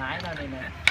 hái ra đây nè.